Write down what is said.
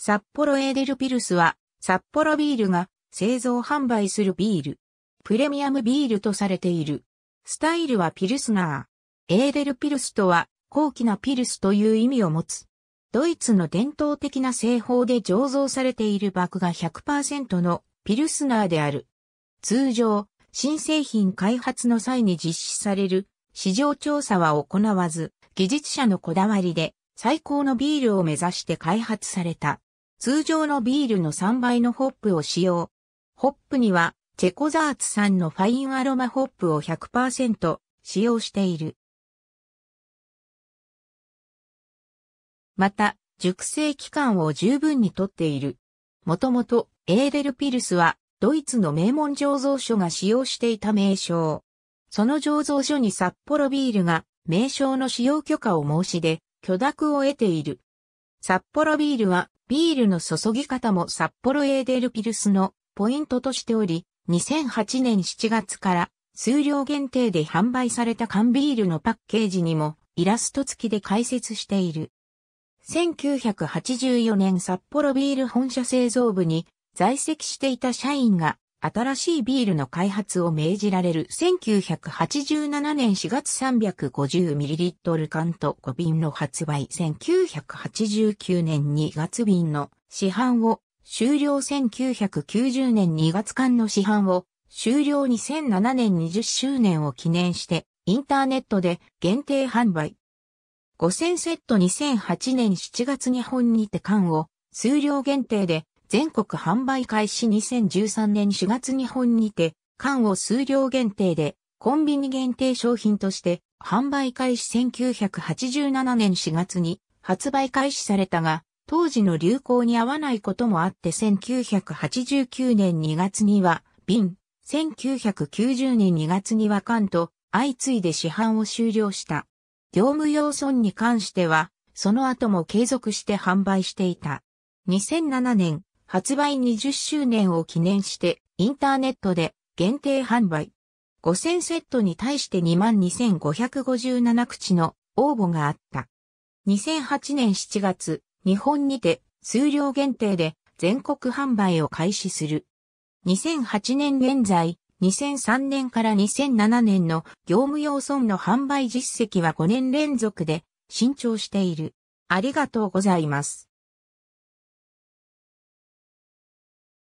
札幌エーデルピルスは、札幌ビールが製造販売するビール。プレミアムビールとされている。スタイルはピルスナー。エーデルピルスとは、高貴なピルスという意味を持つ。ドイツの伝統的な製法で醸造されている麦が100%のピルスナーである。通常、新製品開発の際に実施される市場調査は行わず、技術者のこだわりで最高のビールを目指して開発された。通常のビールの3倍のホップを使用。ホップには、チェコザーツ産のファインアロマホップを100%使用している。また、熟成期間を十分にとっている。もともと、エーデルピルスは、ドイツの名門醸造所が使用していた名称。その醸造所に札幌ビールが名称の使用許可を申し出、許諾を得ている。札幌ビールはビールの注ぎ方も札幌エーデルピルスのポイントとしており、2008年7月から数量限定で販売された缶ビールのパッケージにもイラスト付きで解説している。1984年札幌ビール本社製造部に在籍していた社員が新しいビールの開発を命じられる1987年4月 350ml 缶と5瓶の発売。1989年2月瓶の市販を終了。1990年2月間の市販を終了。2007年20周年を記念してインターネットで限定販売。5000セット2008年7月日本にて缶を。数量限定で全国販売開始2013年4月日本にて、缶を数量限定で、コンビニ限定商品として、販売開始1987年4月に発売開始されたが、当時の流行に合わないこともあって1989年2月には瓶、1990年2月には缶と相次いで市販を終了した。業務用村に関しては、その後も継続して販売していた。2007年、発売20周年を記念してインターネットで限定販売。5000セットに対して22,557口の応募があった。2008年7月、日本にて数量限定で全国販売を開始する。2008年現在、2003年から2007年の業務用損の販売実績は5年連続で伸長している。ありがとうございます。